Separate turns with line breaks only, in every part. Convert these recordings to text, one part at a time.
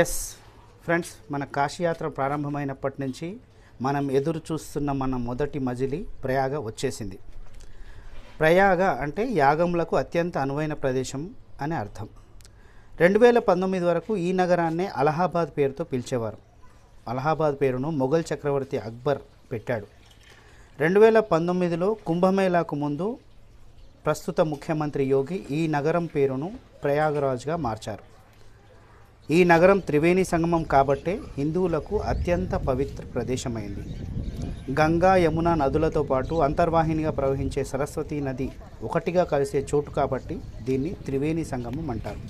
Yes friends మన కాశీయాత్ర ప్రారంభమైనప్పటి నుంచి మనం ఎదురు చూస్తున్న మన మొదటి మజిలి ప్రయాగ వచ్చేసింది. ప్రయాగ అంటే యాగములకు అత్యంత అనువైన ప్రదేశం అని అర్థం. రెండు వేల పంతొమ్మిది వరకు ఈ నగరాన్నే అలహాబాద్ పేరుతో పిలిచేవారు. అలహాబాద్ పేరును మొఘల్ చక్రవర్తి అక్బర్ పెట్టాడు. రెండు వేల పంతొమ్మిదిలో కుంభమేళాకు ముందు ప్రస్తుత ముఖ్యమంత్రి యోగి ఈ నగరం పేరును ప్రయాగరాజ్గా మార్చారు. ఈ నగరం త్రివేణి సంగమం కాబట్టే హిందువులకు అత్యంత పవిత్ర ప్రదేశమైంది. గంగా యమున నదులతో పాటు అంతర్వాహినిగా ప్రవహించే సరస్వతి నది ఒకటిగా కలిసే చోటు కాబట్టి దీన్ని త్రివేణి సంగమం అంటారు.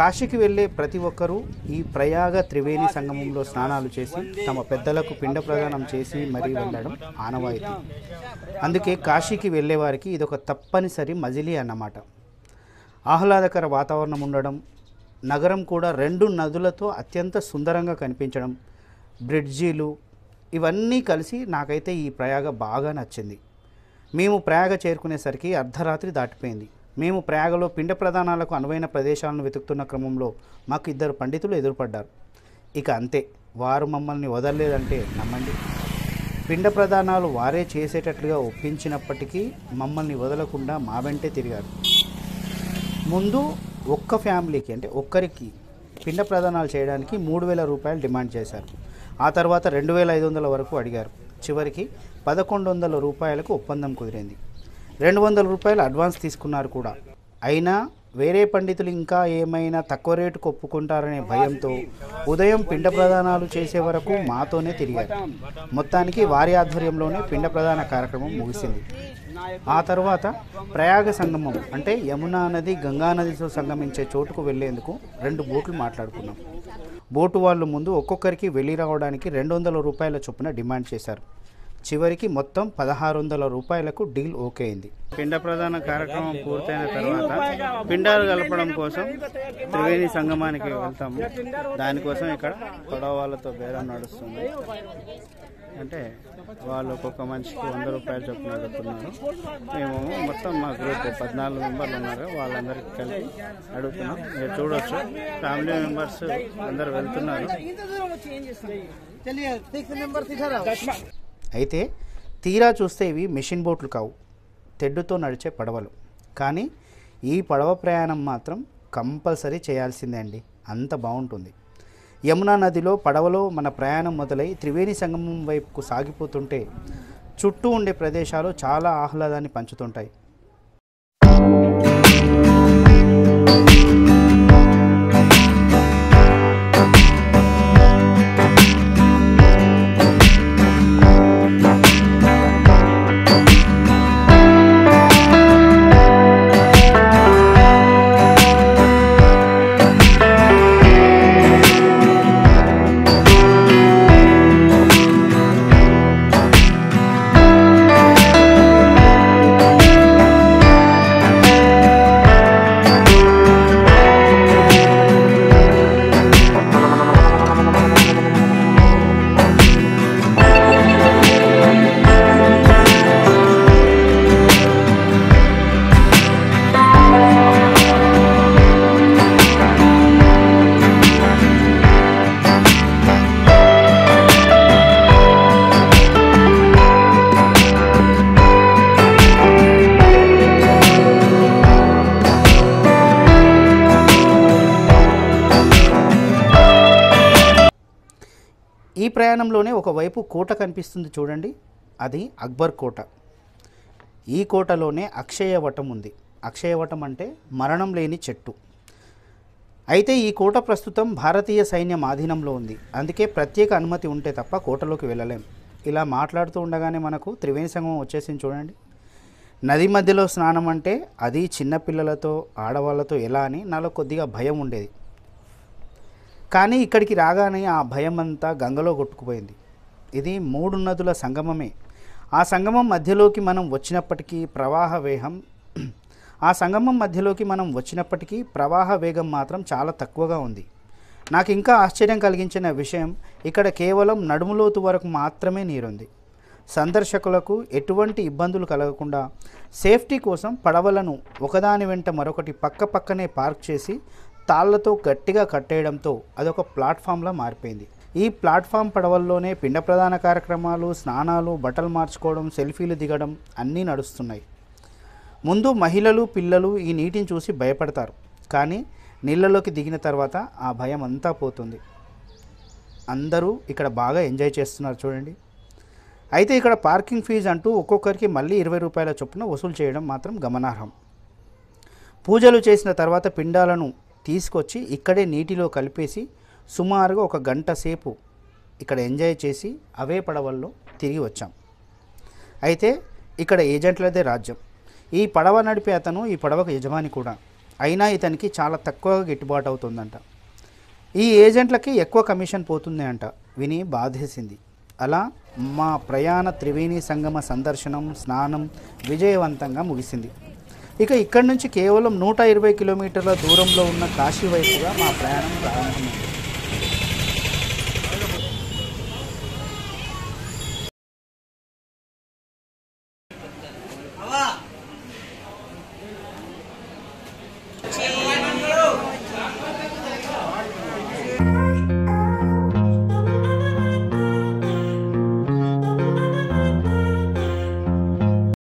కాశీకి వెళ్ళే ప్రతి ఒక్కరూ ఈ ప్రయాగ త్రివేణి సంగమంలో స్నానాలు చేసి తమ పెద్దలకు పిండ ప్రదానం చేసి మరీ వెళ్ళడం ఆనవాయితీ. అందుకే కాశీకి వెళ్ళేవారికి ఇదొక తప్పనిసరి మజిలీ అన్నమాట. ఆహ్లాదకర వాతావరణం ఉండడం నగరం కూడా రెండు నదులతో అత్యంత సుందరంగా కనిపించడం బ్రిడ్జీలు ఇవన్నీ కలిసి నాకైతే ఈ ప్రయాగ బాగా నచ్చింది. మేము ప్రయాగ చేరుకునేసరికి అర్ధరాత్రి దాటిపోయింది. మేము ప్రయాగలో పిండ ప్రదానాలకు అనువైన ప్రదేశాలను వెతుకుతున్న క్రమంలో మాకు ఇద్దరు పండితులు ఎదురుపడ్డారు. ఇక అంతే వారు మమ్మల్ని వదలలేదంటే నమ్మండి. పిండ ప్రదానాలు వారే చేసేటట్లుగా ఒప్పించినప్పటికీ మమ్మల్ని వదలకుండా మా వెంటే తిరిగారు. ముందు ఒక్క ఫ్యామిలీకి అంటే ఒక్కరికి పిండ ప్రదానాలు చేయడానికి మూడు వేల రూపాయలు డిమాండ్ చేశారు. ఆ తర్వాత రెండు వేల ఐదు వందల వరకు అడిగారు. చివరికి పదకొండు వందల రూపాయలకు ఒప్పందం కుదిరింది. రెండు వందల రూపాయలు అడ్వాన్స్ తీసుకున్నారు కూడా. అయినా వేరే పండితులు ఇంకా ఏమైనా తక్కువ రేటుకు ఒప్పుకుంటారనే భయంతో ఉదయం పిండ ప్రదానాలు చేసే వరకు మాతోనే తిరిగారు. మొత్తానికి వారి ఆధ్వర్యంలోనే పిండ ప్రదాన కార్యక్రమం ముగిసింది. ఆ తర్వాత ప్రయాగ సంగమం అంటే యమునా నది గంగా నదితో సంగమించే చోటుకు వెళ్ళేందుకు రెండు బోట్లు మాట్లాడుకున్నాం. బోటు వాళ్ళు ముందు ఒక్కొక్కరికి వెళ్ళి రావడానికి రెండు వందల రూపాయల చొప్పున డిమాండ్ చేశారు. చివరికి మొత్తం పదహారు వందల రూపాయలకు డీల్ ఓకే అయింది. పిండ ప్రధాన కార్యక్రమం పూర్తయిన తర్వాత పిండాలు కలపడం కోసం త్రివేణి సంగమానికి వెళ్తాము. దానికోసం ఇక్కడ పడవ వాళ్ళతో బేరం నడుస్తుంది. అంటే వాళ్ళు ఒక్కొక్క మనిషికి వంద రూపాయలు చొప్పున అడుగుతున్నారు. మేము మొత్తం మా గ్రూప్ పద్నాలుగు మెంబర్లు ఉన్నారు. వాళ్ళందరికీ కలిపి అడుగుతున్నాం. మీరు చూడొచ్చు. ఫ్యామిలీ మెంబర్స్ అందరు వెళ్తున్నారు. అయితే తీరా చూస్తే ఇవి మిషన్ బోట్లు కావు. తెడ్డుతో నడిచే పడవలు. కానీ ఈ పడవ ప్రయాణం మాత్రం కంపల్సరీ చేయాల్సిందే అండి. అంత బాగుంటుంది యమునా నదిలో పడవలో మన ప్రయాణం మొదలై త్రివేణి సంగమం వైపుకు సాగిపోతుంటే చుట్టూ ఉండే ప్రదేశాలు చాలా ఆహ్లాదాన్ని పంచుతుంటాయి. ప్రయాణంలోనే ఒకవైపు కోట కనిపిస్తుంది చూడండి. అది అక్బర్ కోట. ఈ కోటలోనే అక్షయవటం ఉంది. అక్షయవటం అంటే మరణం లేని చెట్టు. అయితే ఈ కోట ప్రస్తుతం భారతీయ సైన్యం ఆధీనంలో ఉంది. అందుకే ప్రత్యేక అనుమతి ఉంటే తప్ప కోటలోకి వెళ్ళలేం. ఇలా మాట్లాడుతూ ఉండగానే మనకు త్రివేణి సంగమం వచ్చేసింది చూడండి. నది మధ్యలో స్నానం అంటే అది చిన్నపిల్లలతో ఆడవాళ్ళతో ఎలా అని నాలో కొద్దిగా భయం ఉండేది. కానీ ఇక్కడికి రాగానే ఆ భయం అంతా గంగలో కొట్టుకుపోయింది. ఇది మూడు నదుల సంగమమే. ఆ సంగమం మధ్యలోకి మనం వచ్చినప్పటికీ ప్రవాహ వేగం ఆ సంగమం మధ్యలోకి మనం వచ్చినప్పటికీ ప్రవాహ వేగం మాత్రం చాలా తక్కువగా ఉంది. నాకు ఇంకా ఆశ్చర్యం కలిగించిన విషయం ఇక్కడ కేవలం నడుములోతు వరకు మాత్రమే నీరుంది. సందర్శకులకు ఎటువంటి ఇబ్బందులు కలగకుండా సేఫ్టీ కోసం పడవలను ఒకదాని వెంట మరొకటి పక్క పక్కనే పార్క్ చేసి తాళ్ళతో గట్టిగా కట్టేయడంతో అదొక ప్లాట్ఫామ్లా మారిపోయింది. ఈ ప్లాట్ఫామ్ పడవల్లోనే పిండ ప్రధాన కార్యక్రమాలు స్నానాలు బట్టలు మార్చుకోవడం సెల్ఫీలు దిగడం అన్నీ నడుస్తున్నాయి. ముందు మహిళలు పిల్లలు ఈ నీటిని చూసి భయపడతారు. కానీ నీళ్ళలోకి దిగిన తర్వాత ఆ భయం అంతా పోతుంది. అందరూ ఇక్కడ బాగా ఎంజాయ్ చేస్తున్నారు చూడండి. అయితే ఇక్కడ పార్కింగ్ ఫీజు అంటూ ఒక్కొక్కరికి మళ్ళీ ఇరవై రూపాయల చొప్పున వసూలు చేయడం మాత్రం గమనార్హం. పూజలు చేసిన తర్వాత పిండాలను తీసుకొచ్చి ఇక్కడే నీటిలో కలిపేసి సుమారుగా ఒక గంట సేపు ఇక్కడ ఎంజాయ్ చేసి అవే పడవల్లో తిరిగి వచ్చాం. అయితే ఇక్కడ ఏజెంట్లదే రాజ్యం. ఈ పడవ నడిపే అతను ఈ పడవకు యజమాని కూడా. అయినా ఇతనికి చాలా తక్కువగా గిట్టుబాటు అవుతుందంట. ఈ ఏజెంట్లకి ఎక్కువ కమిషన్ పోతుంది అంట. విని బాధేసింది. అలా మా ప్రయాణ త్రివేణి సంగమ సందర్శనం స్నానం విజయవంతంగా ముగిసింది. ఇక ఇక్కడి నుంచి కేవలం నూట ఇరవై కిలోమీటర్ల దూరంలో ఉన్న కాశీ వైపుగా మా ప్రయాణం ప్రారంభమైంది.